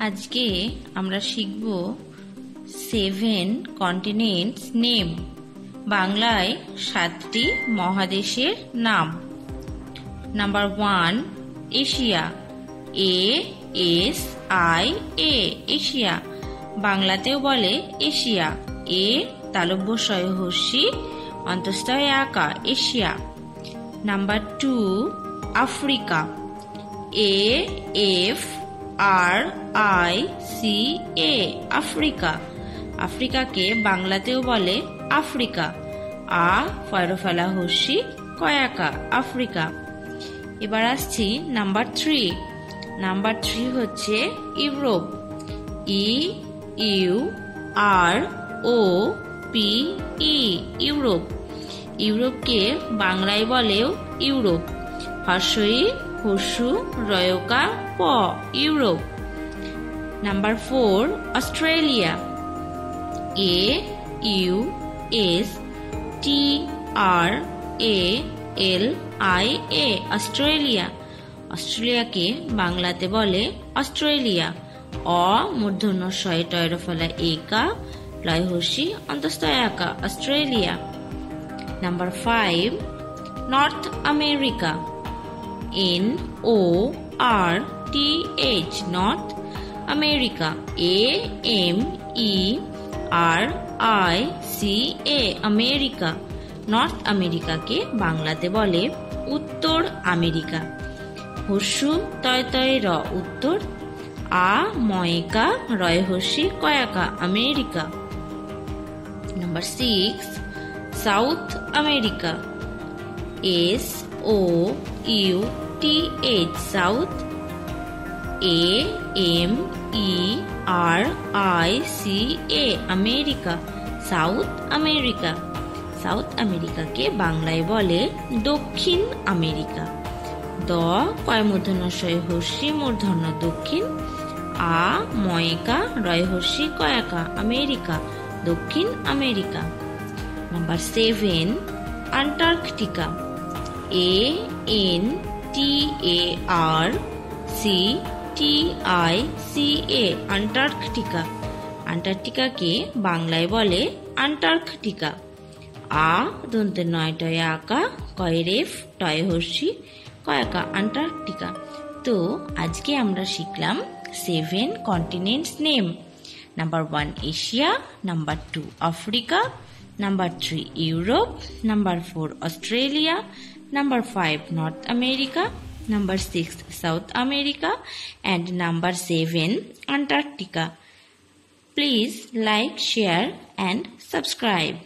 আজকে আমরা শিখব সেভেন কন্টিনেন্টস নেম। বাংলায় সাতটি মহাদেশের নাম। Number one, Asia. A, S, I, A, Asia. বাংলাতেও বলে এশিয়া। এ তালব্য হস্যি অন্তস্তয় আঁকা Asia. Number two, Africa. A, F R I C A Africa আফ্রিকাকে বাংলাতেও বলে আফ্রিকা। আ ফয়রফেলা হস্যি কয়াকা, আফ্রিকা। এবার আসছি নাম্বার থ্রি নাম্বার থ্রি হচ্ছে Europe. E, U, R, O, P, E, Europe. ইউরোপকে বাংলায় বলেও ইউরোপ। হর্ষই হর্ষু রয়কা প, Europe. Number four, Australia. A, U, S, T, R, A, L, I, A, Australia. অস্ট্রেলিয়াকে বাংলাতে বলে অস্ট্রেলিয়া। অ, মূর্ধন্য শয় টয়ের ফলা একা লয় হর্ষি অন্তস্তয় একা, Australia. Number five, North America. N O R T H North America A M E R I C A America North আমেরিকাকে বাংলাতে বলে উত্তর আমেরিকা। হস্যু তয় তয় র, উত্তর। আ রয় হস্যি কয়াকা, America. Number six South America S O U T H South A M E R I C A America South America South আমেরিকাকে বাংলায় বলে দক্ষিণ আমেরিকা। দ কয় মূর্ধন্যশয় হর্ষি, মূর্ধন্য দক্ষিণ। আ, ময়কা রয়হর্ষি কয়াকা, আমেরিকা, দক্ষিণ America. Number seven Antarctica A N T A R C T I C A Antarctica আন্টার্কটিকাকে বাংলায় বলে আন্টার্কটিকা। আ দন্তের নয় টয় আঁকা, কয় রেফ, টয় হর্ষি কয়াকা আন্টার্কটিকা। তো আজকে আমরা শিখলাম seven continents name number one Asia number two Africa number three Europe number four Australia number 5 North America, number 6 South America and number 7 Antarctica. Please like, share and subscribe.